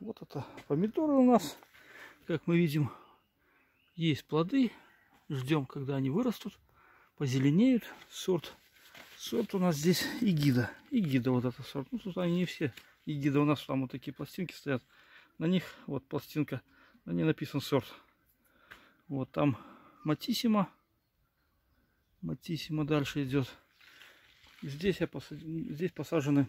вот это помидоры у нас. Как мы видим, есть плоды. Ждем, когда они вырастут, позеленеют. Сорт, сорт у нас здесь игида. Игида вот этот сорт. Ну, тут они не все. Игида у нас там вот такие пластинки стоят. На них вот пластинка, на ней написан сорт. Вот там Матиссима. Матиссима дальше идет. Здесь, я посад... Здесь посажены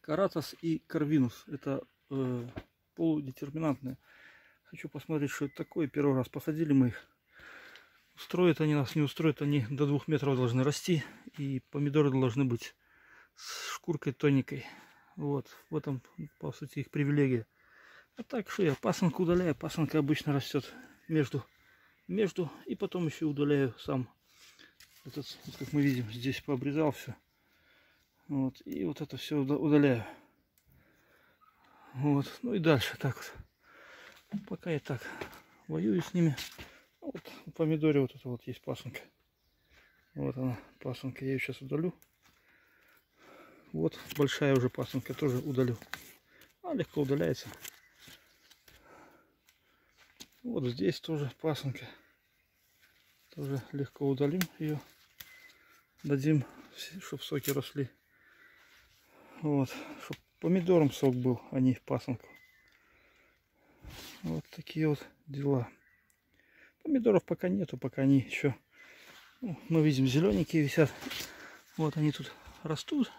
Каратас и Карвинус. Это э, полудетерминантные. Хочу посмотреть, что это такое. Первый раз посадили мы их. Устроят они нас, не устроят. Они до двух метров должны расти. И помидоры должны быть с шкуркой тоненькой. Вот, в этом, по сути, их привилегия. А так, что я пасынку удаляю. Пасынка обычно растет между, между. И потом еще удаляю сам. Этот, вот как мы видим, здесь пообрезал все. Вот, и вот это все удаляю. Вот, ну и дальше так вот. Пока я так воюю с ними. Вот у помидоре вот это вот есть пасынка. Вот она, пасынка. Я ее сейчас удалю. Вот большая уже пасынка тоже удалю. А легко удаляется. Вот здесь тоже пасынка. Тоже легко удалим ее. Дадим, чтобы соки росли. Вот, чтобы помидором сок был, а не пасынку. Вот такие вот дела. Помидоров пока нету, пока они еще, ну, мы видим, зелененькие висят. Вот они тут растут.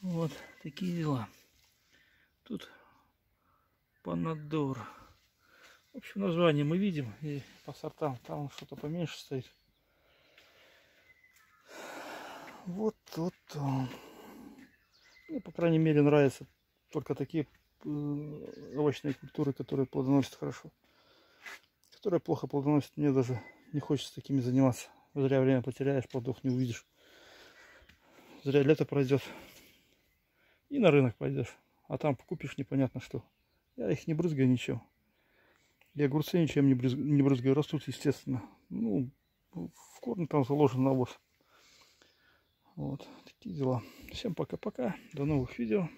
Вот такие дела. Тут Панадор. В общем, название мы видим. И по сортам там что-то поменьше стоит. Вот тут он. Мне, по крайней мере, нравятся только такие э, овощные культуры, которые плодоносят хорошо. Которые плохо плодоносят, мне даже не хочется такими заниматься. Зря время потеряешь, плодов не увидишь. Зря лето пройдет. И на рынок пойдешь. А там купишь непонятно что. Я их не брызгаю ничем. Я огурцы ничем не брызгаю. Растут, естественно. Ну, в корне там заложен навоз. Вот, такие дела. Всем пока-пока. До новых видео.